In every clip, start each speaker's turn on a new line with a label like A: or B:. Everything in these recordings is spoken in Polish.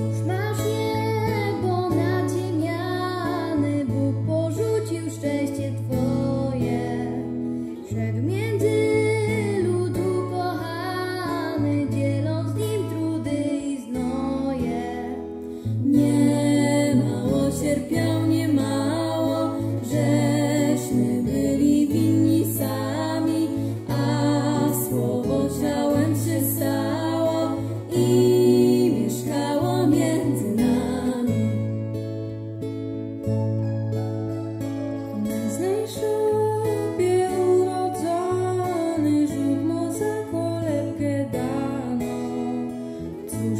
A: Smile.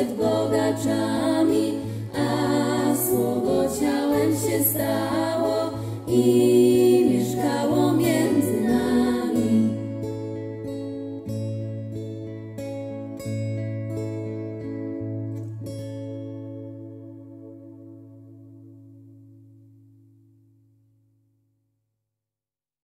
A: przed bogaczami, a słowo ciałem się stało i